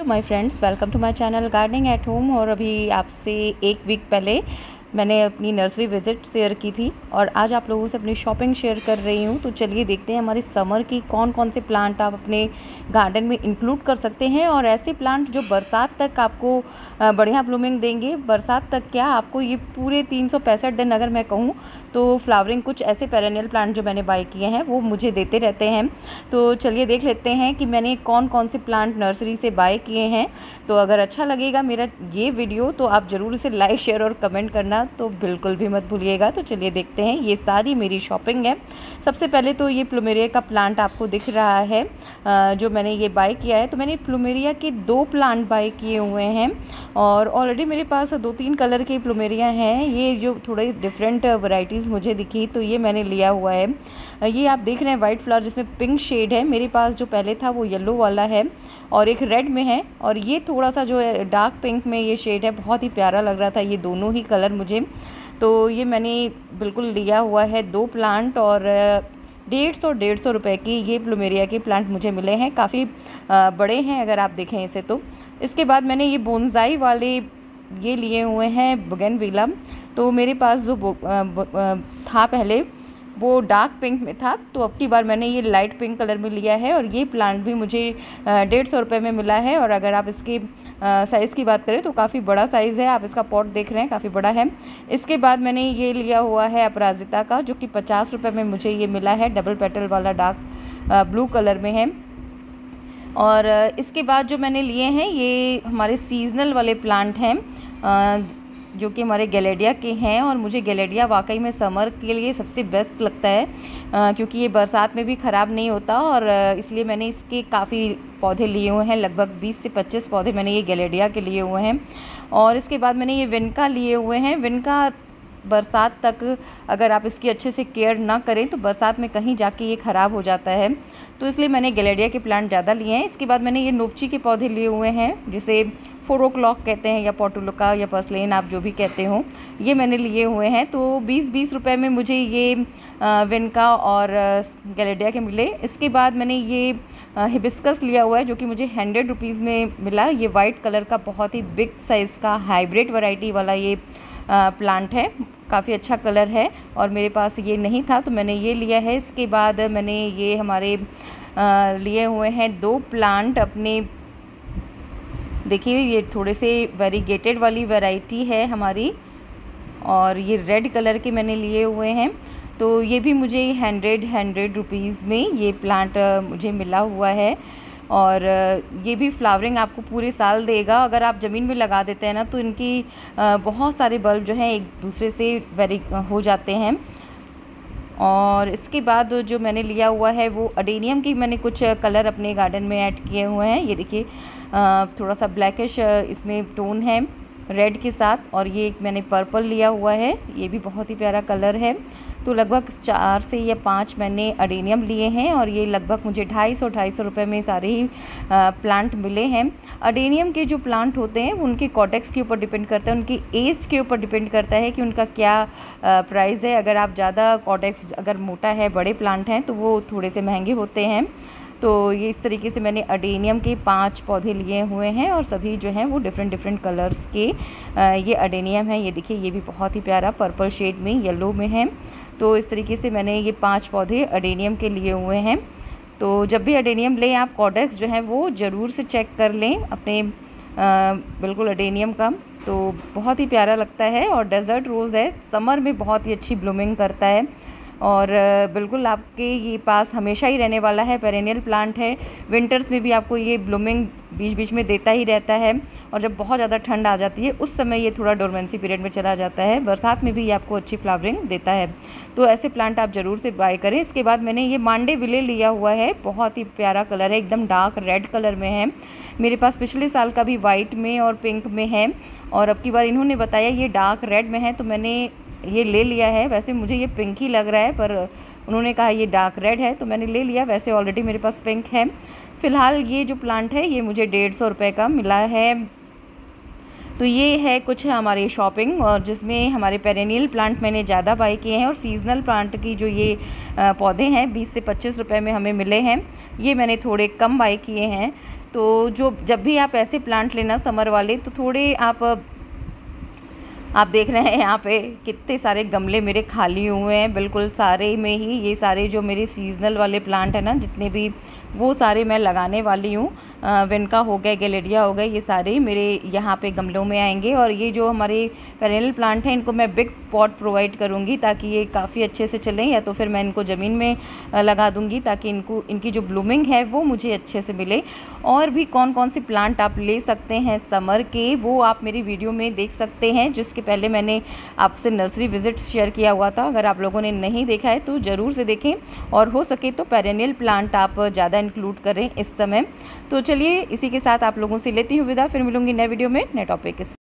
My friends welcome to my channel gardening at home और अभी आपसे एक वीक पहले मैंने अपनी नर्सरी विज़िट शेयर की थी और आज आप लोगों से अपनी शॉपिंग शेयर कर रही हूँ। तो चलिए देखते हैं हमारी समर की कौन कौन से प्लांट आप अपने गार्डन में इंक्लूड कर सकते हैं और ऐसे प्लांट जो बरसात तक आपको बढ़िया ब्लूमिंग देंगे। बरसात तक क्या आपको ये पूरे तीन सौ पैंसठ दिन अगर मैं कहूँ तो फ्लावरिंग कुछ ऐसे पेरेनियल प्लांट जो मैंने बाई किए हैं, वो मुझे देते रहते हैं। तो चलिए देख लेते हैं कि मैंने कौन कौन से प्लांट नर्सरी से बाय किए हैं। तो अगर अच्छा लगेगा मेरा ये वीडियो तो आप ज़रूर इसे लाइक शेयर और कमेंट करना। तो बिल्कुल भी मत भूलिएगा। तो चलिए देखते हैं। ये सारी मेरी शॉपिंग है। सबसे पहले तो ये प्लूमेरिया का प्लांट आपको दिख रहा है जो मैंने ये बाय किया है। तो मैंने प्लूमेरिया के दो प्लांट बाय किए हुए हैं और ऑलरेडी मेरे पास दो तीन कलर के प्लूमेरिया हैं। ये जो थोड़े डिफरेंट वैरायटीज़ मुझे दिखी तो ये मैंने लिया हुआ है। ये आप देख रहे हैं वाइट फ्लावर जिसमें पिंक शेड है। मेरे पास जो पहले था, वो येलो वाला है और एक रेड में है। और ये थोड़ा सा जो है डार्क पिंक में ये शेड है, बहुत ही प्यारा लग रहा था। ये दोनों ही कलर मुझे तो ये मैंने बिल्कुल लिया हुआ है दो प्लांट और डेढ़ सौ डेढ़ सौ रुपये की ये प्लूमेरिया के प्लांट मुझे मिले हैं। काफ़ी बड़े हैं अगर आप देखें इसे तो। इसके बाद मैंने ये बोनजाई वाले ये लिए हुए हैं बगन तो मेरे पास जो था पहले वो डार्क पिंक में था तो अब की बार मैंने ये लाइट पिंक कलर में लिया है और ये प्लांट भी मुझे डेढ़ सौ रुपये में मिला है और अगर आप इसके साइज़ की बात करें तो काफ़ी बड़ा साइज़ है। आप इसका पॉट देख रहे हैं, काफ़ी बड़ा है। इसके बाद मैंने ये लिया हुआ है अपराजिता का, जो कि पचास रुपये में मुझे ये मिला है। डबल पेटल वाला डार्क ब्लू कलर में है। और इसके बाद जो मैंने लिए हैं, ये हमारे सीजनल वाले प्लांट हैं। जो कि हमारे गलेडिया के हैं और मुझे गलेडिया वाकई में समर के लिए सबसे बेस्ट लगता है। क्योंकि ये बरसात में भी ख़राब नहीं होता और इसलिए मैंने इसके काफ़ी पौधे लिए हुए हैं, लगभग 20 से 25 पौधे मैंने ये गलेडिया के लिए हुए हैं। और इसके बाद मैंने ये विनका लिए हुए हैं। विनका बरसात तक अगर आप इसकी अच्छे से केयर ना करें तो बरसात में कहीं जाके ये ख़राब हो जाता है। तो इसलिए मैंने गलेडिया के प्लांट ज़्यादा लिए हैं। इसके बाद मैंने ये नोपची के पौधे लिए हुए हैं, जिसे फोरो क्लॉक कहते हैं या पोटुलका या पसलेन, आप जो भी कहते हो, ये मैंने लिए हुए हैं। तो बीस बीस रुपये में मुझे ये विनका और गलेडिया के मिले। इसके बाद मैंने ये हिबिस्कस लिया हुआ है, जो कि मुझे हंड्रेड रुपीज़ में मिला। ये वाइट कलर का बहुत ही बिग साइज़ का हाइब्रिड वैरायटी वाला ये प्लांट है, काफ़ी अच्छा कलर है और मेरे पास ये नहीं था तो मैंने ये लिया है। इसके बाद मैंने ये हमारे लिए हुए हैं दो प्लांट अपने। देखिए, ये थोड़े से वेरीगेटेड वाली वैरायटी है हमारी और ये रेड कलर के मैंने लिए हुए हैं। तो ये भी मुझे हंड्रेड हंड्रेड रुपीज़ में ये प्लांट मुझे मिला हुआ है। और ये भी फ्लावरिंग आपको पूरे साल देगा। अगर आप ज़मीन में लगा देते हैं ना तो इनकी बहुत सारे बल्ब जो हैं, एक दूसरे से वेरी हो जाते हैं। और इसके बाद जो मैंने लिया हुआ है, वो अडेनियम की मैंने कुछ कलर अपने गार्डन में ऐड किए हुए हैं। ये देखिए थोड़ा सा ब्लैकिश इसमें टोन है। रेड के साथ और ये एक मैंने पर्पल लिया हुआ है। ये भी बहुत ही प्यारा कलर है। तो लगभग चार से या पाँच मैंने अडेनियम लिए हैं और ये लगभग मुझे ढाई सौ ढाई सौ रुपये में सारे ही प्लांट मिले हैं। अडेनियम के जो प्लांट होते हैं, उनके कॉटेक्स के ऊपर डिपेंड करता है, उनकी एज के ऊपर डिपेंड करता है कि उनका क्या प्राइस है। अगर आप ज़्यादा कॉटेक्स अगर मोटा है, बड़े प्लांट हैं तो वो थोड़े से महँगे होते हैं। तो ये इस तरीके से मैंने अडेनियम के पाँच पौधे लिए हुए हैं और सभी जो हैं वो डिफरेंट डिफरेंट कलर्स के ये अडेनियम है। ये देखिए ये भी बहुत ही प्यारा पर्पल शेड में येलो में है। तो इस तरीके से मैंने ये पाँच पौधे अडेनियम के लिए हुए हैं। तो जब भी अडेनियम लें आप कॉडेक्स जो है वो ज़रूर से चेक कर लें अपने आ, बिल्कुल अडेनियम का। तो बहुत ही प्यारा लगता है और डेज़र्ट रोज़ है। समर में बहुत ही अच्छी ब्लूमिंग करता है। और बिल्कुल आपके ये पास हमेशा ही रहने वाला है पेरेनियल प्लांट है। विंटर्स में भी आपको ये ब्लूमिंग बीच बीच में देता ही रहता है और जब बहुत ज़्यादा ठंड आ जाती है, उस समय ये थोड़ा डोरमेंसी पीरियड में चला जाता है। बरसात में भी ये आपको अच्छी फ्लावरिंग देता है। तो ऐसे प्लांट आप ज़रूर से बाय करें। इसके बाद मैंने ये मांडे विले लिया हुआ है। बहुत ही प्यारा कलर है, एकदम डार्क रेड कलर में है। मेरे पास पिछले साल का भी वाइट में और पिंक में है और अब की बार इन्होंने बताया ये डार्क रेड में है तो मैंने ये ले लिया है। वैसे मुझे ये पिंक ही लग रहा है, पर उन्होंने कहा ये डार्क रेड है तो मैंने ले लिया। वैसे ऑलरेडी मेरे पास पिंक है। फ़िलहाल ये जो प्लांट है, ये मुझे डेढ़ सौ रुपये का मिला है। तो ये है कुछ हमारी शॉपिंग और जिसमें हमारे पेरेनियल प्लांट मैंने ज़्यादा बाई किए हैं, और सीजनल प्लांट की जो ये पौधे हैं, बीस से पच्चीस रुपये में हमें मिले हैं। ये मैंने थोड़े कम बाई किए हैं। तो जो, जब भी आप ऐसे प्लांट लेना समर वाले तो थोड़े आप आप देख रहे हैं यहाँ पे कितने सारे गमले मेरे खाली हुए हैं। बिल्कुल सारे में ही ये सारे जो मेरे सीजनल वाले प्लांट हैं ना, जितने भी, वो सारे मैं लगाने वाली हूँ। विनका हो गया गलेडिया हो गया, ये सारे मेरे यहाँ पे गमलों में आएँगे। और ये जो हमारे पेरेनल प्लांट हैं, इनको मैं बिग पॉट प्रोवाइड करूँगी ताकि ये काफ़ी अच्छे से चलें, या तो फिर मैं इनको ज़मीन में लगा दूँगी ताकि इनको, इनकी जो ब्लूमिंग है, वो मुझे अच्छे से मिले। और भी कौन कौन से प्लांट आप ले सकते हैं समर के, वो आप मेरी वीडियो में देख सकते हैं जिसके पहले मैंने आपसे नर्सरी विज़िट शेयर किया हुआ था। अगर आप लोगों ने नहीं देखा है तो ज़रूर से देखें। और हो सके तो पेरेनियल प्लांट आप ज़्यादा इंक्लूड करें इस समय। तो चलिए, इसी के साथ आप लोगों से लेती हूँ विदा। फिर मिलूँगी नए वीडियो में, नए टॉपिक के